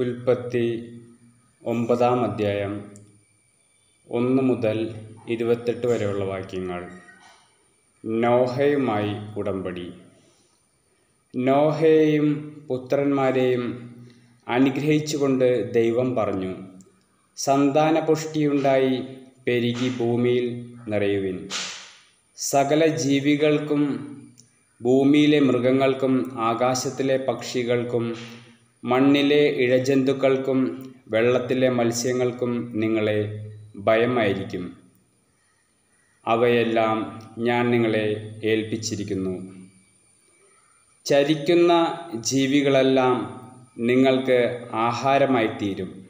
ഉൽപ്പത്തി ഒമ്പതാം അധ്യായം ഒന്ന് മുതൽ ഇരുപത്തെട്ട് വരെയുള്ള വാക്യങ്ങൾ. നോഹയുമായി ഉടമ്പടി. നോഹയെയും പുത്രന്മാരെയും അനുഗ്രഹിച്ചുകൊണ്ട് ദൈവം പറഞ്ഞു സന്താനപുഷ്ടിയുണ്ടായി പെരുകി ഭൂമിയിൽ നിറയുവിൻ. സകല ജീവികൾക്കും ഭൂമിയിലെ മൃഗങ്ങൾക്കും ആകാശത്തിലെ പക്ഷികൾക്കും മണ്ണിലെ ഇഴജന്തുക്കൾക്കും വെള്ളത്തിലെ മത്സ്യങ്ങൾക്കും നിങ്ങളെ ഭയമായിരിക്കും. അവയെല്ലാം ഞാൻ നിങ്ങളെ ഏൽപ്പിച്ചിരിക്കുന്നു. ചരിക്കുന്ന ജീവികളെല്ലാം നിങ്ങൾക്ക് ആഹാരമായി തീരും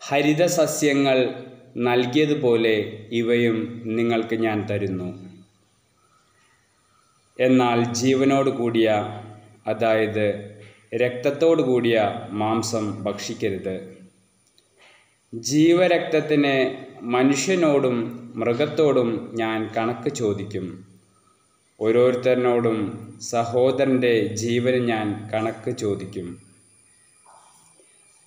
ഹരിതസസ്യങ്ങൾ നൽകിയതുപോലെ ഇവയും നിങ്ങൾക്ക് ഞാൻ തരുന്നു. എന്നാൽ ജീവനോട് കൂടിയ അതായത് രക്തത്തോടു കൂടിയ മാംസം ഭക്ഷിക്കരുത്. ജീവരക്തത്തിന് മനുഷ്യനോടും മൃഗത്തോടും ഞാൻ കണക്ക് ചോദിക്കും. ഓരോരുത്തരനോടും സഹോദരന്റെ ജീവന് ഞാൻ കണക്ക് ചോദിക്കും.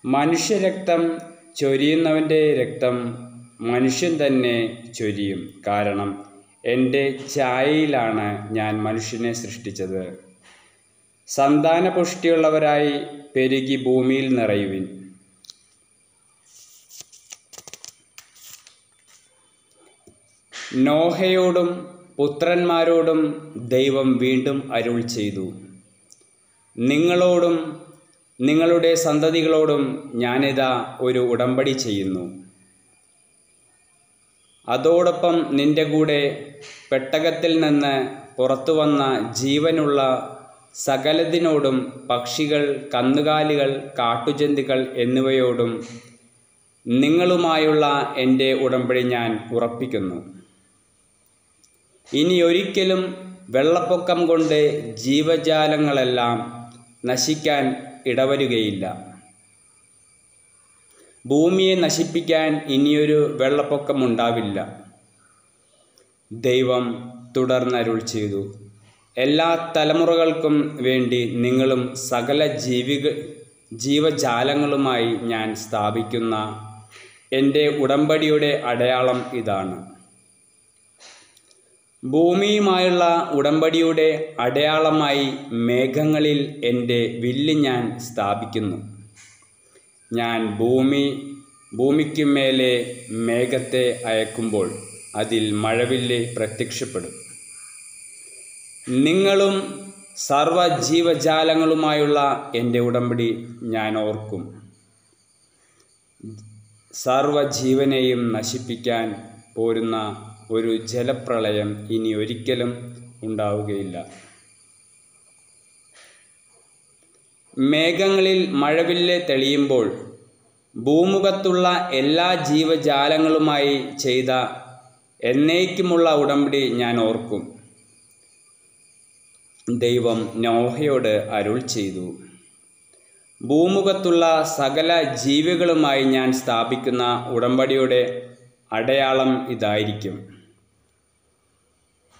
മനുഷ്യരക്തം ചൊരിയുന്നവന്റെ രക്തം മനുഷ്യൻ തന്നെ ചൊരിയും. കാരണം എന്റെ ചായയിലാണ് ഞാൻ മനുഷ്യനെ സൃഷ്ടിച്ചത്. സന്താനപുഷ്ടിയുള്ളവരായി പെരുകി ഭൂമിയിൽ നിറയുവിൻ. നോഹയോടും പുത്രന്മാരോടും ദൈവം വീണ്ടും അരുൾ ചെയ്തു. നിങ്ങളോടും നിങ്ങളുടെ സന്തതികളോടും ഞാനിതാ ഒരു ഉടമ്പടി ചെയ്യുന്നു. അതോടൊപ്പം നിന്റെ കൂടെ പെട്ടകത്തിൽ നിന്ന് പുറത്തു വന്ന ജീവനുള്ള സകലതിനോടും പക്ഷികൾ കന്നുകാലികൾ കാട്ടുജന്തുക്കൾ എന്നിവയോടും നിങ്ങളുമായുള്ള എന്റെ ഉടമ്പടി ഞാൻ ഉറപ്പിക്കുന്നു. ഇനി ഒരിക്കലും വെള്ളപ്പൊക്കം കൊണ്ട് ജീവജാലങ്ങളെല്ലാം നശിക്കാൻ ഇടവരുകയില്ല. ഭൂമിയെ നശിപ്പിക്കാൻ ഇനിയൊരു വെള്ളപ്പൊക്കം ഉണ്ടാവില്ല. ദൈവം തുടർന്നരുൾ ചെയ്തു. എല്ലാ തലമുറകൾക്കും വേണ്ടി നിങ്ങളും സകല ജീവിക ജീവജാലങ്ങളുമായി ഞാൻ സ്ഥാപിക്കുന്ന എന്റെ ഉടമ്പടിയുടെ അടയാളം ഇതാണ്. ഭൂമിയുമായുള്ള ഉടമ്പടിയുടെ അടയാളമായി മേഘങ്ങളിൽ എന്റെ വില്ല് ഞാൻ സ്ഥാപിക്കുന്നു. ഞാൻ ഭൂമി ഭൂമിക്ക് മേലെ മേഘത്തെ അയക്കുമ്പോൾ അതിൽ മഴവില്ല് പ്രത്യക്ഷപ്പെടും. നിങ്ങളും സർവജീവജാലങ്ങളുമായുള്ള എന്റെ ഉടമ്പടി ഞാൻ ഓർക്കും. സർവജീവനെയും നശിപ്പിക്കാൻ പോരുന്ന ഒരു ജലപ്രളയം ഇനി ഒരിക്കലും ഉണ്ടാവുകയില്ല. മേഘങ്ങളിൽ മഴവില്ല് തെളിയുമ്പോൾ ഭൂമുഖത്തുള്ള എല്ലാ ജീവജാലങ്ങളുമായി ചെയ്ത എന്നേക്കുമുള്ള ഉടമ്പടി ഞാൻ ഓർക്കും. ദൈവം നോഹയോട് അരുൾ ചെയ്തു. ഭൂമുഖത്തുള്ള സകല ജീവികളുമായി ഞാൻ സ്ഥാപിക്കുന്ന ഉടമ്പടിയുടെ അടയാളം ഇതായിരിക്കും.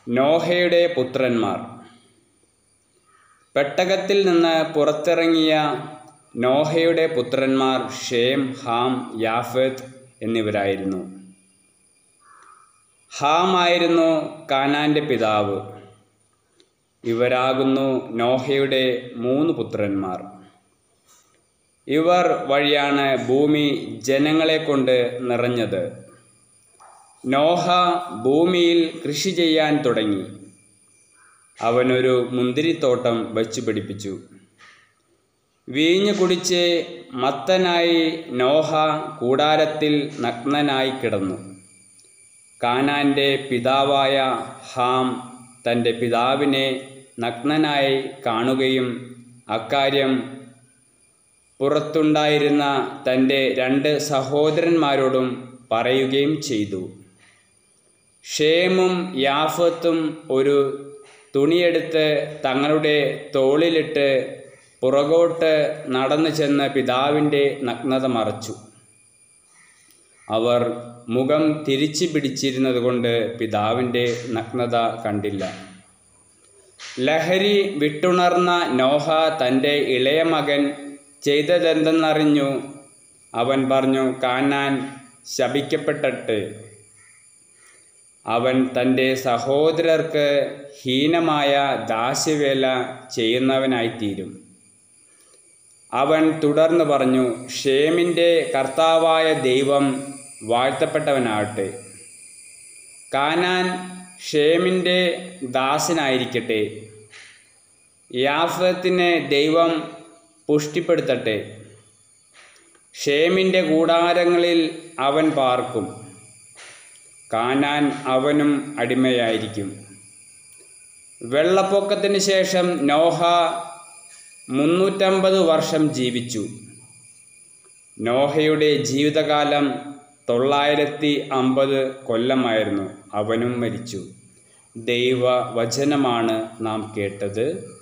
നോഹയുടെ പുത്രന്മാർ. പെട്ടകത്തിൽ നിന്ന് പുറത്തിറങ്ങിയ നോഹയുടെ പുത്രന്മാർ ഷേം ഹാം യാഫത്ത് എന്നിവരായിരുന്നു. ഹാം ആയിരുന്നു കാനാന്റെ പിതാവ്. ഇവരാകുന്നു നോഹയുടെ മൂന്ന് പുത്രന്മാർ. ഇവർ വഴിയാണ് ഭൂമി ജനങ്ങളെ കൊണ്ട് നിറഞ്ഞത്. നോഹ ഭൂമിയിൽ കൃഷി ചെയ്യാൻ തുടങ്ങി. അവനൊരു മുന്തിരിത്തോട്ടം വച്ചു പിടിപ്പിച്ചു. വീഞ്ഞു കുടിച്ച് മത്തനായി നോഹ കൂടാരത്തിൽ നഗ്നനായി കിടന്നു. കാനാന്റെ പിതാവായ ഹാം തന്റെ പിതാവിനെ നഗ്നനായി കാണുകയും അക്കാര്യം പുറത്തുണ്ടായിരുന്ന തന്റെ രണ്ട് സഹോദരന്മാരോടും പറയുകയും ചെയ്തു. ഷേമും യാഫത്തും ഒരു തുണിയെടുത്ത് തങ്ങളുടെ തോളിലിട്ട് പുറകോട്ട് നടന്നു ചെന്ന് പിതാവിന്റെ നഗ്നത മറച്ചു. അവർ മുഖം തിരിച്ചു പിടിച്ചിരുന്നതുകൊണ്ട് പിതാവിന്റെ നഗ്നത കണ്ടില്ല. ലഹരി വിട്ടുണർന്ന നോഹ തന്റെ ഇളയ മകൻ ചെയ്തതെന്തെന്നറിഞ്ഞു. അവൻ പറഞ്ഞു കാനാൻ ശപിക്കപ്പെട്ടിട്ട്. അവൻ തന്റെ സഹോദരർക്ക് ഹീനമായ ദാസ്യവേല ചെയ്യുന്നവനായിത്തീരും. അവൻ തുടർന്ന് പറഞ്ഞു ഷേമിന്റെ കർത്താവായ ദൈവം വാഴ്ത്തപ്പെട്ടവനാകട്ടെ. കാനാൻ ഷേമിന്റെ ദാസനായിരിക്കട്ടെ. യാഫത്തിനെ ദൈവം പുഷ്ടിപ്പെടുത്തട്ടെ. ഷേമിന്റെ കൂടാരങ്ങളിൽ അവൻ പാർക്കും. കാനാൻ അവനും അടിമയായിരിക്കും. വെള്ളപ്പൊക്കത്തിന് ശേഷം നോഹ മുന്നൂറ്റമ്പത് വർഷം ജീവിച്ചു. നോഹയുടെ ജീവിതകാലം തൊള്ളായിരത്തി അമ്പത് കൊല്ലമായിരുന്നു അവനും മരിച്ചു. ദൈവവചനമാണ് നാം കേട്ടത്.